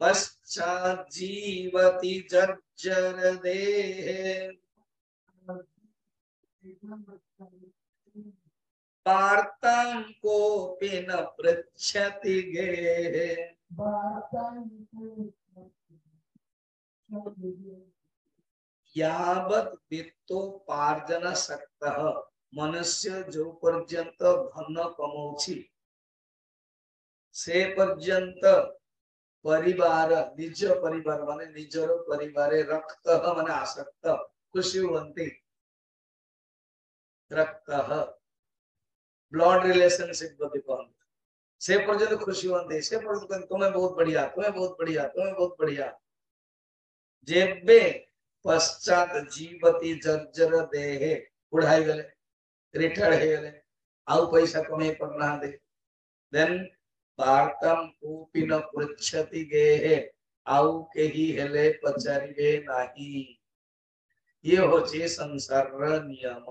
पश्चाज्जीवति जर्जर वार्तां कोऽपि न पृच्छति गेहे शक्त मनुष्य जो पर्यत धन कमाऊँ से पर्यंत परिवार निज परिवार माने निजर परिवार रक्त माने आसक्त खुशी बनती रक्त ब्लड रिलेशनशिप बदी कहते से पर्यंत खुशी बनती से पर्यंत तुम्हें बहुत बढ़िया तुम्हें बहुत बढ़िया तुम्हें बहुत बढ़िया जेबे पश्चात जीवती जर्जर देहे बुढ़ाई गले रिटायर्ड हो गले आउ पैसा कमे पर ना दे देन वार्तम कूपिन पृछति गे आउ के ही हेले पचरिवे नाही ये होचे संसार नियम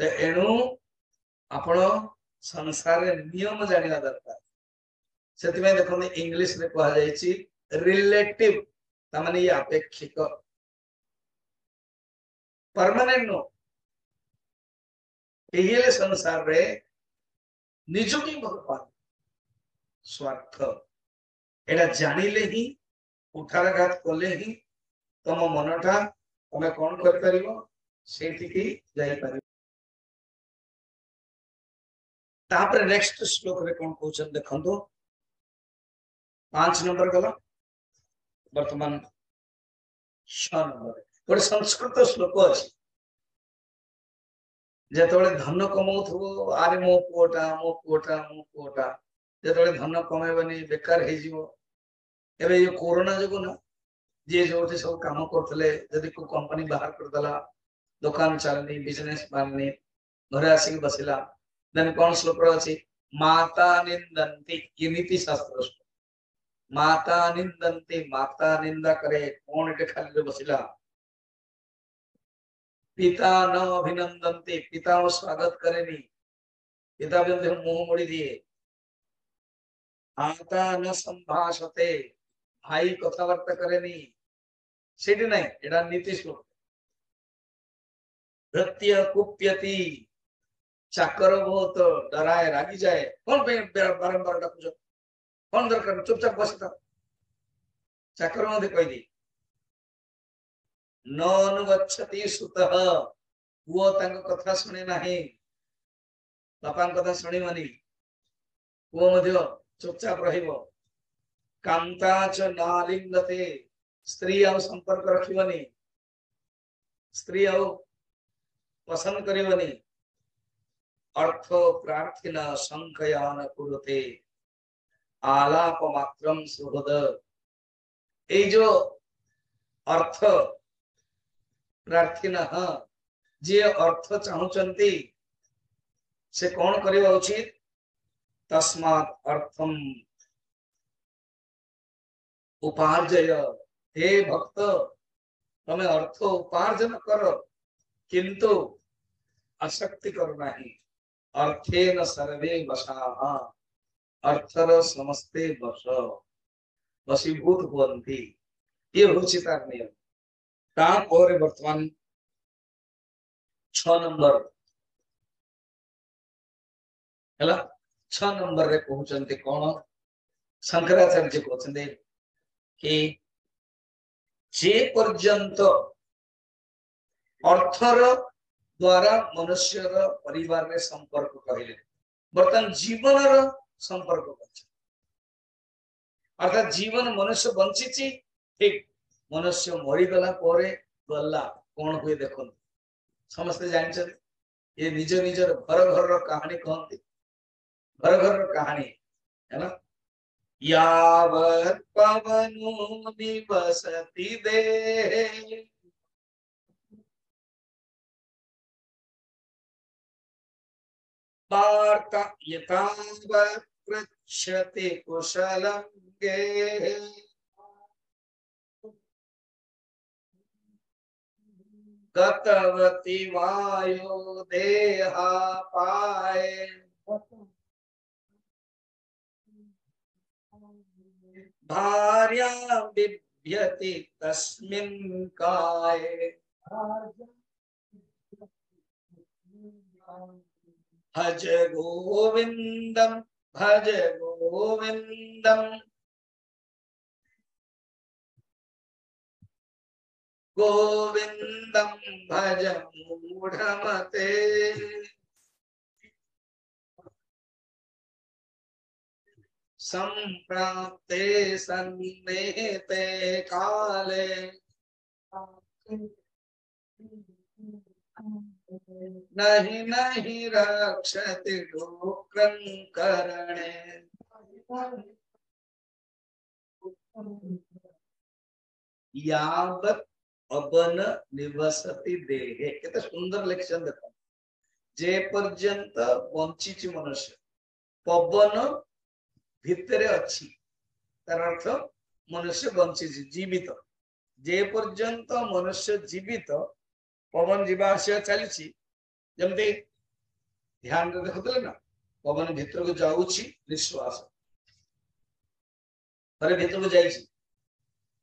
तो एणु आपण संसार नियम जाना दरकार से देखो इंग्लिश रे कहुई रिलेटिव तमाने ये अपेक्षिक परमानेंट नो संसार रे ନିଜକୁ ହିଁ ଭଗବାନ ସ୍ୱାର୍ଥ ଏଇଟା ଜାଣିଲେ ହିଁ ଉଠାରଘାତ କଲେ ହିଁ ତମ ମନଟା ତମେ କଣ କରିପାରିବ ସେଇଠିକି ଯାଇପାରିବ ତାପରେ ନେକ୍ସଟ ଶ୍ଲୋକରେ କଣ କହୁଛନ୍ତି ଦେଖନ୍ତୁ ପାଞ୍ଚ ନମ୍ବର ଗଲା ବର୍ତ୍ତମାନ ଛଅ ନମ୍ବର ଗୋଟେ ସଂସ୍କୃତ ଶ୍ଲୋକ ଅଛି जिते धन कमाऊ थे मो पुटा मो पुटा मो पुटा जो धन कम बेकार कोरोना जो ना जी जो सब कम को कंपनी बाहर कर करदेला दुकान चलनी बिजनेस मारनी घर आसिक बसला देन कौन श्लोक अच्छे माता निंदी नीति शास्त्र माता निंदी माता निंदा करे कौन खाली बसला পিতা ন অভিনন্দনতে পিতাও স্বাগত করেনি পিতা বন্ধু মুহ মুড়ি দিয়ে আতা না সম্ভাষতে ভাই কথাবার্তা করেনি সেটি নাই এটা নীতি শ্লোক ভ্রত্য কুপ্যতি চাকর বহুত ডরায় রাগি যায় কোন পাই বারম্বার ডাকুছ কোন দরকার চুপচাপ বসে থাক চাকর মধ্যে কই দিই ନୁଗଚ୍ଛତି ସୁତଃ ପୁଅ ତାଙ୍କ କଥା ଶୁଣେ ନାହିଁ ବାପାଙ୍କ କଥା ଶୁଣିବନି ପୁଅ ମଧ୍ୟ ଚୁପଚାପ ରହିବ କାନ୍ତା ଚ ନାଲିଙ୍ଗତେ ସ୍ତ୍ରୀ ଆଉ ସମ୍ପର୍କ ରଖିବନି ସ୍ତ୍ରୀ ଆଉ ପସନ୍ଦ କରିବନି ଅର୍ଥ ପ୍ରାର୍ଥିନା ସଂଖୟାନ କୁରତେ ଆଲାପ ମାତ୍ରମ ସୁହୃଦ ଏଇ ଯୋଉ ଅର୍ଥ प्रार्थी ना अर्थ चाहते से कौन करवा उचित तस्मात अर्थम उपार्जय हे भक्त तमें अर्थ उपार्जन कर किंतु आसक्ति करना ही अर्थे न सर्वे बसा अर्थर समस्ते बस बसीभूत हुआ ये रुचिता नियम ତାପରେ ବର୍ତ୍ତମାନ ଛଅ ନମ୍ବର ହେଲା ଛଅ ନମ୍ବରରେ କହୁଛନ୍ତି କଣ ଶଙ୍କରାଚାର୍ଯ୍ୟ କହୁଛନ୍ତି କି ଯେପର୍ଯ୍ୟନ୍ତ ଅର୍ଥର ଦ୍ଵାରା ମନୁଷ୍ୟର ପରିବାରରେ ସମ୍ପର୍କ କହିଲେ ବର୍ତ୍ତମାନ ଜୀବନର ସମ୍ପର୍କ କରିଛନ୍ତି ଅର୍ଥାତ୍ ଜୀବନ ମନୁଷ୍ୟ ବଞ୍ଚିଛି ଠିକ ମନୁଷ୍ୟ ମରିଗଲା ପରେ ଗଲା କ'ଣ ହୁଏ ଦେଖନ୍ତୁ ସମସ୍ତେ ଜାଣିଛନ୍ତି ଇଏ ନିଜ ନିଜର ଘର ଘରର କାହାଣୀ କହନ୍ତି ଘର ଘରର କାହାଣୀ है ना यावत् पवनो निवसति देहे वार्ता यथावत् पृच्छति कुशलं गेहे ततवती वायु देहा पाए भार्या बिभ्यति तस्मिन् काये भज गोविन्दं भज गोविन्दं गोविन्दं भज मूढमते संप्राप्ते सन्नेते काले नहीं नहीं रक्षति लोकं करणे यावत् અબન નિવસતી દેહે કેતા સુંદર લેક્ચર દેખો જે પર્યંત વંચીચ મનુષ્ય પવન ভিতরে অছি তার অর্থ মনুষ্য বঞ্চিছি জীবিত যে পর্যন্ত মনুষ্য জীবিত পবন যা আসা চালিছি যেমনি ধ্যান দেখুলে না পবন ভিতরক যাচ্ছি নিঃশ্বাস ଥରେ ଭିତରକୁ ଯାଇଛି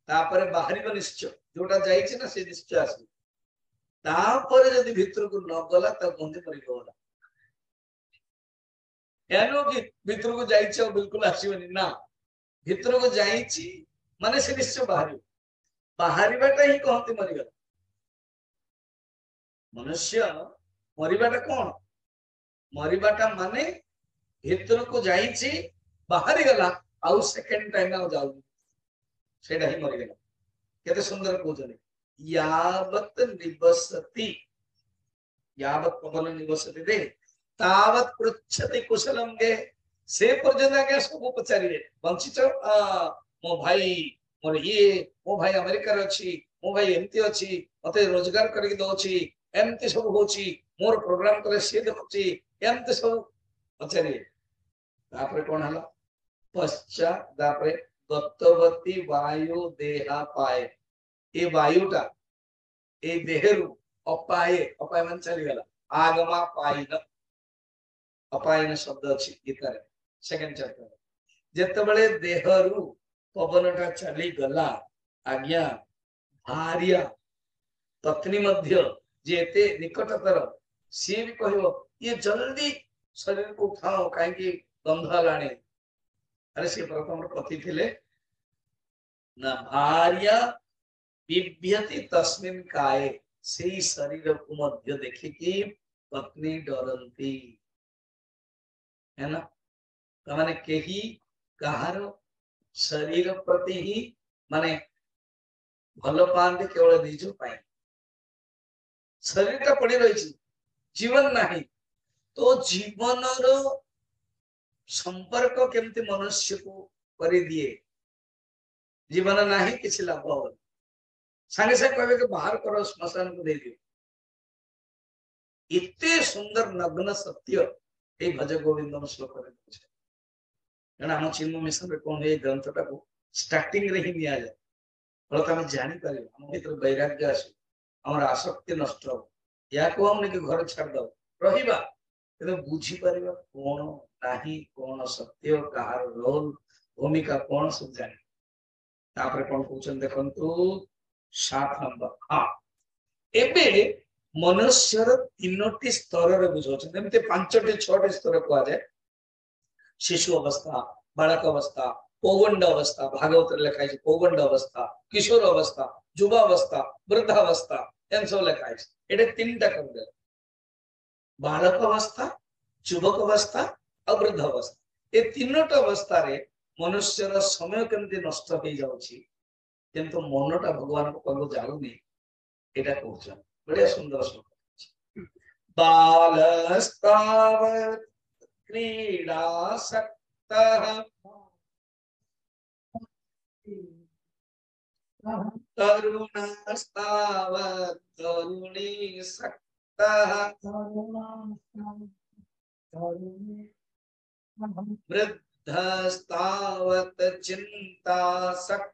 ତାପରେ ବାହାରିବ ନିଶ୍ଚୟ ଯୋଉଟା ଯାଇଛି ନା ସେ ନିଶ୍ଚୟ ଆସିବ ତାପରେ ଯଦି ଭିତରକୁ ନ ଗଲା ତା ଗନ୍ଧି ପରିବ ଗଲା ଏହା ନୁହଁ କି ଭିତରକୁ ଯାଇଛି ଆଉ ବିଲକୁଲ ଆସିବନି ନା ଭିତରକୁ ଯାଇଛି ମାନେ ସେ ନିଶ୍ଚୟ ବାହାରିବ ବାହାରିବାଟା ହିଁ କହନ୍ତି ମରିଗଲା ମନୁଷ୍ୟ ମରିବାଟା କଣ ମରିବାଟା ମାନେ ଭିତରକୁ ଯାଇଛି ବାହାରିଗଲା ଆଉ ସେକେଣ୍ଡ ଟାଇମ ଆଉ ଯାଉନି ସେଇଟା ହିଁ ମରିଗଲା कहते सुंदर पूजन यावत निवसति यावत कमल निवसति दे तावत पृच्छति कुशलम गे से पर्यंत आगे सबू पचारिले वंचित मो भाई मोर ये मो भाई अमेरिकार अच्छी मो भाई एमती अच्छी मते रोजगार करके दौची एमती सब होची मोर प्रोग्राम करे से देखुची एमती सब पचारिले तापरे कोन हला पश्चात तापरे गतवती वायु देहा पाए ये वायुटा ये देहरू अपाये अपायवन चली आगमा पायन अपायन शब्द अच्छी इतर सेकंड चैप्टर जिते देहरू पवन टा चली गला आज्ञा भार्या पत्नी मध्य जेते निकटतर सी भी कह ये जल्दी शरीर को उठाओ कहीं गंध हला अरे सी प्रथम पति थे ना भार्या बिभ्यति तस्मिन काय से शरीर को मध्य देखे कि पत्नी डरती है ना तो मैंने कही कहार शरीर प्रति ही माने भल पाते केवल निज शरीर टा तो पड़ी रही जीवन ना तो जीवन संपर्क केमती मनुष्य को कर दिए जीवन ना किसी लाभ होनी ସାଙ୍ଗେ ସାଙ୍ଗେ କହିବେ କି ବାହାର କର ଶ୍ମଶାନକୁ ଦେଇଦିଅ ଏତେ ସୁନ୍ଦର ନଗ୍ନ ସତ୍ୟ ଏଇ ଭଜ ଗୋବିନ୍ଦନ ଶ୍ଲୋକରେ ଦଉଛନ୍ତି କାରଣ ଆମ ଚିନ୍ମ ମିଶନରେ କଣ ଏଇ ଗ୍ରନ୍ଥଟାକୁ ଷ୍ଟାର୍ଟିଂରେ ହିଁ ନିଆଯାଏ ଫଳରେ ଆମେ ଜାଣିପାରିବା ଆମ ଭିତରେ ବୈରାଗ୍ୟ ଆସିବ ଆମର ଆସକ୍ତି ନଷ୍ଟ ହବ ଏହାକୁ ଆମେ କି ଘରେ ଛାଡ଼ିଦବ ରହିବା କିନ୍ତୁ ବୁଝିପାରିବା କଣ ନାହିଁ କଣ ସତ୍ୟ କାହାର ରୋଲ ଭୂମିକା କଣ ସବୁ ଜାଣିବ ତାପରେ କଣ କହୁଛନ୍ତି ଦେଖନ୍ତୁ সাত নম্বর হ ଏବେ ମନୁଷ୍ୟର ତିନୋଟି ସ୍ତରରେ ବୁଝାଉଛନ୍ତି ଏମିତି ପାଞ୍ଚଟି ଛଅଟି ସ୍ତର କୁହାଯାଏ ଶିଶୁ ଅବସ୍ଥା ବାଳକ ଅବସ୍ଥା ପୌଗଣ୍ଡ ଅବସ୍ଥା ଭାଗବତରେ ଲେଖା ହେଇଛି ପୌଗଣ୍ଡ ଅବସ୍ଥା କିଶୋର ଅବସ୍ଥା ଯୁବାବସ୍ଥା ବୃଦ୍ଧାବସ୍ଥା ଏମିତି ସବୁ ଲେଖା ହେଇଛି ଏଇଟା ତିନିଟା କରିଦେଲେ ବାଳକ ଅବସ୍ଥା ଯୁବକ ଅବସ୍ଥା ଆଉ ବୃଦ୍ଧ ଅବସ୍ଥା ଏ ତିନୋଟି ଅବସ୍ଥାରେ ମନୁଷ୍ୟର ସମୟ କେମିତି ନଷ୍ଟ ହେଇଯାଉଛି କିନ୍ତୁ ମନଟା ଭଗବାନଙ୍କ ପାଖକୁ ଯାଉନି ଏଇଟା କହୁଛ ବଢିଆ ସୁନ୍ଦର ଶ୍ଳୋକ बालस्तावत् क्रीडासक्तः तरुणस्तावत् तरुणीसक्तः वृद्धस्तावत् चिन्तासक्तः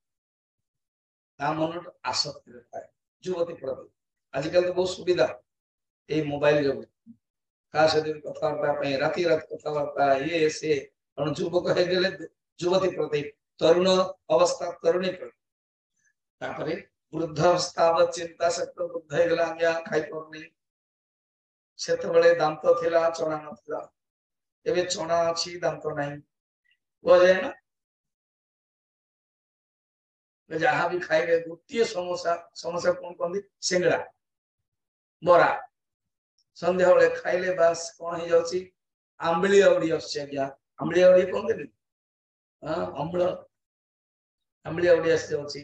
ಕಾಮನ್ನು ಆಸಕ್ತಿ ಇರ್ತಾರೆ ಯುವತಿ ಕೊಡಬೇಕು ଆଜିକାଲି ବହୁତ ସୁବିଧା ଏଇ ମୋବାଇଲ ଯୋଗୁଁ କାହା ସହିତ କଥାବାର୍ତ୍ତା ପାଇଁ ରାତି ରାତି କଥାବାର୍ତ୍ତା ଇଏ ସିଏ କାରଣ ଯୁବକ ହେଇଗଲେ ଯୁବତୀ ପ୍ରତି ତରୁଣ ଅବସ୍ଥା ତରୁଣୀ ପ୍ରତି ତାପରେ ବୃଦ୍ଧ ଅବସ୍ଥା ବା ଚିନ୍ତା ସେତେବେଳେ ବୃଦ୍ଧ ହେଇଗଲା ଆଜ୍ଞା ଖାଇପାରୁନି ସେତେବେଳେ ଦାନ୍ତ ଥିଲା ଚଣା ନଥିଲା ଏବେ ଚଣା ଅଛି ଦାନ୍ତ ନାହିଁ କୁହାଯାଏ ନା जहाँ भी खाए गोटे समस्या समस्या कौन कहते सिंगड़ा बरा सन्देह खाइले बास कौन आंबली आउड़ी आसा आंबली अवड़ी कौन देवी अम्ल आंबली अवड़ी आसी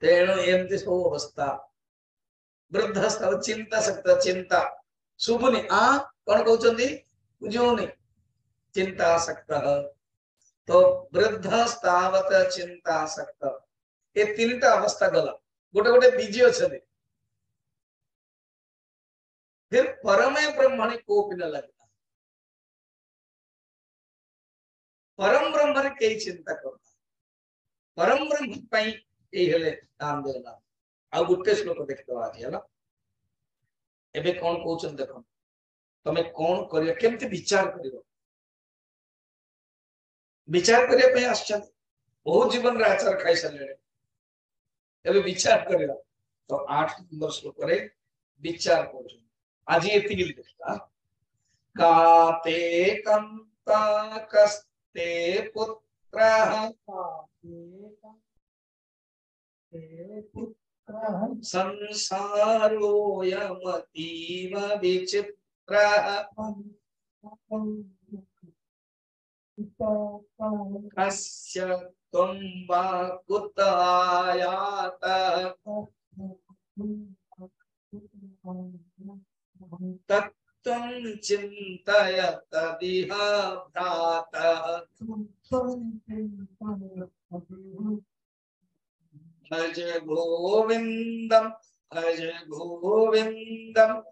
तेणु एमती सब अवस्था वृद्धास्था चिंता शक्त चिंता शुभुनि आ कौन कहते बुझे चिंता शक्त तो वृद्धस्तावत चिंतासक्त ये तीनटा अवस्था गला गोटे गोटे बीजी अच्छा फिर परमे ब्रह्मणी कोपी लगता परम ब्रह्म कई चिंता करना परम ब्रह्म ये दान देना आ गोटे श्लोक देखिद आज है कौन कौन देख तमें कौन कर विचार कर વિચાર કર્યા પછી આશ્ચર્ય બહુ જીવન રાહ ચરખાઈ ચાલે હવે વિચાર કર્યો તો આઠ નંબર શ્લોકરે વિચાર કરજો આજે એથી લખતા કાતે કંતા કસ્તે પુત્ર સંસારો યમતીવ વિચિત્ર कस्य त्वं कुत आयात तत्त्वं चिन्तय तदिह भ्रातः भज गोविन्दं भज गोविन्दम्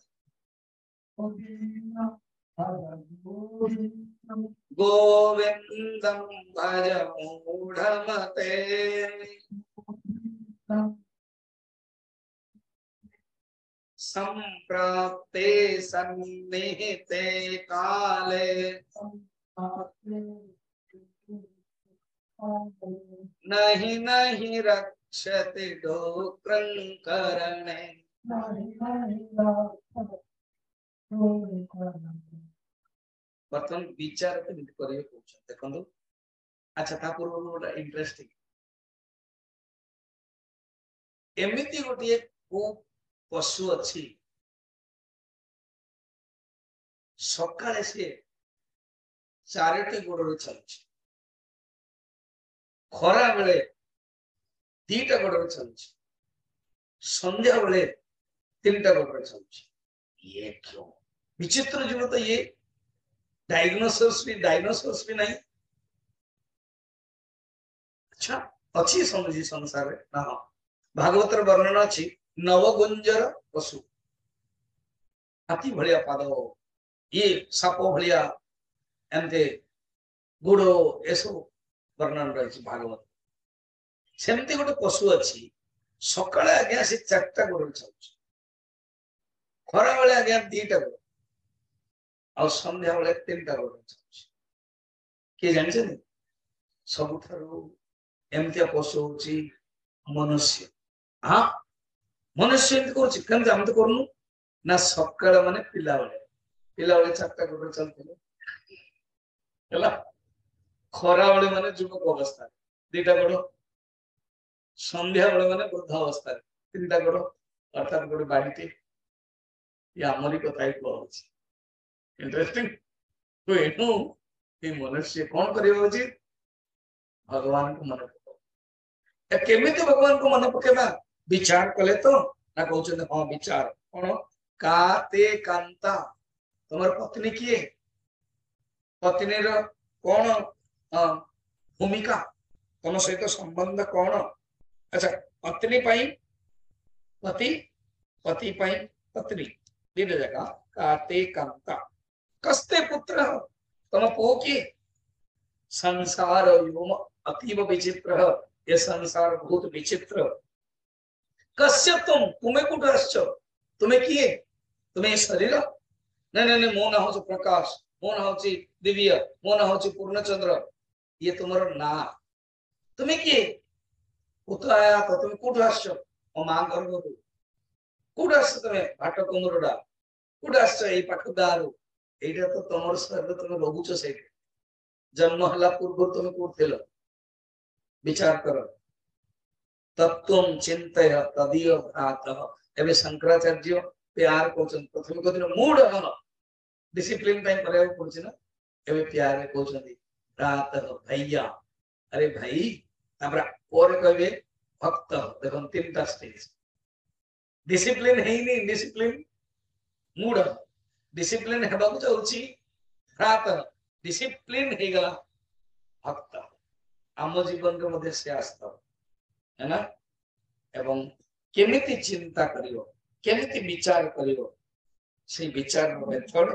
गोविन्दं भज मूढमते संप्राप्ते सन्निहिते काले नहीं नहीं रक्षति डोक्रं करणे ବର୍ତ୍ତମାନ ବିଚାର କେମିତି କରିବେ କହୁଛନ୍ତି ଦେଖନ୍ତୁ ଆଚ୍ଛା ତା ପୂର୍ବରୁ ଗୋଟେ ଇଣ୍ଟରେଷ୍ଟିଂ ଏମିତି ଗୋଟିଏ କୋଉ ପଶୁ ଅଛି ସକାଳେ ସିଏ ଚାରିଟି ଗୋଡରେ ଚାଲୁଛି ଖରାବେଳେ ଦିଟା ଗୋଡରେ ଚାଲୁଛି ସନ୍ଧ୍ୟାବେଳେ ତିନିଟା ଗୋଡରେ ଚାଲୁଛି ଇଏ କ୍ୟୁ ବିଚିତ୍ର ଜୀବ ତ ଇଏ डायग्नोसिस भी डायग्नोसिस भी नहीं अच्छा अच्छी समझी संसार में ना भागवत वर्णन अच्छी नवगुंजर पशु हाथी भाया पाद ये साप भाया एमते ଗୋଡ଼ ଏସବୁ ବର୍ଣ୍ଣନା ରହିଛି ଭାଗବତ ସେମିତି ଗୋଟେ ପଶୁ ଅଛି ସକାଳେ ଆଜ୍ଞା ସେ ଚାରିଟା ଗୋଡ଼ରେ ଚାଲୁଛି ଖରାବେଳେ ଆଜ୍ଞା ଦିଟା ଗୋଡ଼ ଆଉ ସନ୍ଧ୍ୟାବେଳେ ତିନିଟା ବେଳେ ଚାହୁଁଛି କିଏ ଜାଣିଛନ୍ତି ସବୁଠାରୁ ଏମିତିଆ ପଶୁ ହଉଛି ମନୁଷ୍ୟ ହଁ ମନୁଷ୍ୟ ଏମିତି କରୁଛି କେମିତି ଆମେ ତ କରୁନୁ ନା ସକାଳ ମାନେ ପିଲାବେଳେ ପିଲାବେଳେ ଚାରିଟା ଗୋଟରେ ଚାଲିଥିଲେ ହେଲା ଖରାବେଳେ ମାନେ ଯୁବକ ଅବସ୍ଥାରେ ଦିଟା ଗୋଡ ସନ୍ଧ୍ୟାବେଳେ ମାନେ ବୃଦ୍ଧ ଅବସ୍ଥାରେ ତିନିଟା ଗୋଡ ଅର୍ଥାତ୍ ଗୋଟେ ବାଡ଼ିଟେ ଇଏ ଆମରି କଥା ହିଁ କୁହାହଉଛି इंटरेस्टिंग तो एनु ये मनुष्य कौन करेगा जी भगवान को मन पकेगा केमिति भगवान को मन पकेगा विचार कले तो ना कहते हाँ विचार कौन काते कांता तुम्हार पत्नी किए पत्नी कौन भूमिका तुम सहित संबंध कौन अच्छा पत्नी पाई पति पति पाई पत्नी दिन जगह काते कांता कस्ते पुत्र तम पोके संसार व्योम अतीव विचित्र ये संसार बहुत विचित्र कस्य तुम तुम्हें कुटश्च तुम्हें किए तुम्हें शरीर नहीं नहीं नहीं मोना हो प्रकाश मोना हो दिव्य मोना हो पूर्णचंद्र ये तुम्हारा ना तुम्हें किए कुत आया था तो तुम्हें कुटश्च और मां गर्भ कुटश्च तुम्हें भाट कुमरुडा कुटश्च ये पाठदारू এইটা তো তোমার সাথে তুমি রঘুছ সেইটা জন্ম হলা পূর্বর তুমি করছিল বিচার কর তত্ত্বম চিন্তয় তদীয় ভ্রাত এবে শঙ্করাচার্য প্যার করছেন প্রথমে কদিন মুড হন ডিসিপ্লিন পাই করাইବାକୁ ପଡୁଛି ନା ଏବେ ପ୍ୟାରରେ କହୁଛନ୍ତି ପ୍ରାତଃ ଭାଇୟା ଆରେ ଭାଇ ତାପରେ ପରେ କହିବେ ଭକ୍ତ ଦେଖନ୍ତୁ ତିନିଟା ଷ୍ଟେଜ ଡିସିପ୍ଲିନ ହେଇନି ଡିସିପ୍ଲିନ ମୁଡ ಡಿಸಿಪ್ಲಿನ್ ಹೇಳೋದು ಹೌದು ಭ್ರಾತನ ಡಿಸಿಪ್ಲಿನ್ ಹೇಗಲ ଭକ୍ତ ଆମ ଜୀବନରେ ମଧ୍ୟ ସେ ଆସିବ ହେଲା ଏବଂ କେମିତି ଚିନ୍ତା କରିବ କେମିତି ବିଚାର କରିବ ସେଇ ବିଚାରର ମେଥଡ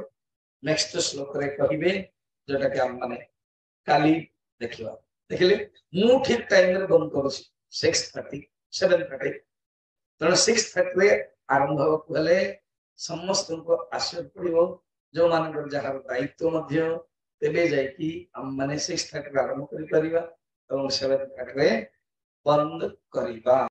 ନେକ୍ସଟ ଶ୍ଲୋକରେ କହିବେ ଯୋଉଟାକି ଆମମାନେ କାଲି ଦେଖିବା ଦେଖିଲେ ମୁଁ ଠିକ ଟାଇମରେ ବନ୍ଦ କରୁଛି ସିକ୍ସ ଥାର୍ଟି ସେଭେନ ଥାର୍ଟି ତେଣୁ ସିକ୍ସ ଥାର୍ଟିରେ ଆରମ୍ଭ ହେବାକୁ ହେଲେ ସମସ୍ତଙ୍କୁ ଆଶ୍ଚର୍ଯ୍ୟ ପଡିବ ଯୋଉମାନଙ୍କର ଯାହାର ଦାୟିତ୍ୱ ମଧ୍ୟ ତେବେ ଯାଇକି ଆମମାନେ ସେଇ ଥାକରେ ଆରମ୍ଭ କରିପାରିବା ଏବଂ ସେବା ଥାକରେ ବନ୍ଦ କରିବା